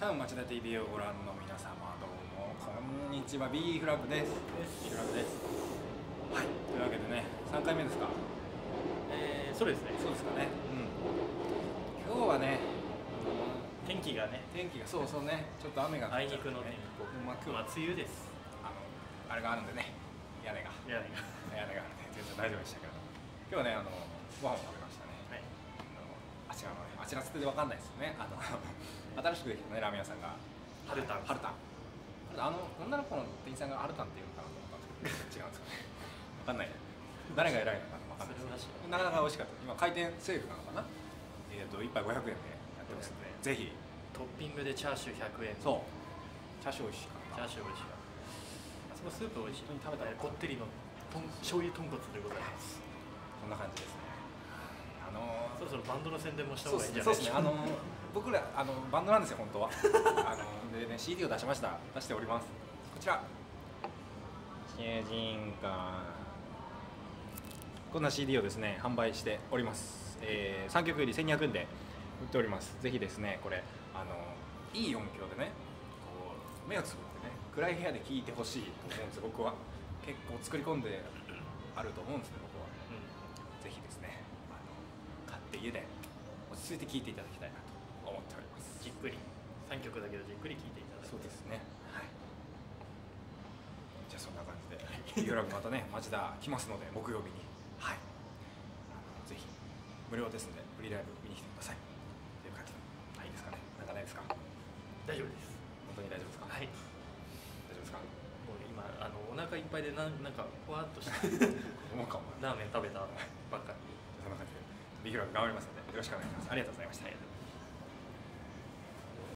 多分町田 TV をご覧の皆様どうもこんにちは。B フラッグです。B フラッグです。はい。というわけでね3回目ですか？えー、そうですね。そうですかね。うん。今日はね天気がね。天気がそうそうね。ちょっと雨があいにくの天候まあ今日はまあ梅雨です。あのあれがあるんでね。屋根が。いやね屋根があるんで全然大丈夫でしたけど今日はねあのご飯を食べましたねちらのねあちらつってでわかんないですよね。あの新しくできたねラーメン屋さんが。ハルタン。ハルタン。あの女の子の店員さんがハルタンっていうのかなと思ったんですけど違うんですかね。わかんない。誰が偉いのかわかんない。それは知らなかな。か美味しかった今回転セールなのかな。えっ、と一杯500円でやってますのでぜひ。トッピングでチャーシュー100円。そう。チャーシュー美味しかったチャーシュー美味しいあそこスープ美味しい本当に食べたえーこってりのとん醤油豚骨でございます。こんな感じですねあのーそろそろバンドの宣伝もした方がいいん。じゃない？でしょうかそうですね。あの僕らあのバンドなんですよ本当は。あのでね CD を出しました。出しております。こちら。主人公。こんな CD をですね販売しております。えー、3曲入り1200円で売っております。ぜひですねこれあのいい音響でねこう目をつぶってね暗い部屋で聴いてほしいと思うんです僕は。結構作り込んであると思うんですね僕は。うぜひですねって家で落ち着いて聴いていただきたいなと思っております。んじっくり3曲だけどじっくり聴いていただいて。そうですね。はい。じゃあそんな感じで「ビオラグまたね町田来ますので木曜日に。はい。あのぜひ無料ですのでフリーライブ見に来てください。という感じではいいいですかね。なんかないですか？大丈夫です。本当に大丈夫ですか？はい。大丈夫ですか？今あのお腹いっぱいでなんなんかふわっとした。思うかもラーメン食べたばっかり。そんな感じでビオラグ頑張りますのでよろしくお願いします。ありがとうございました。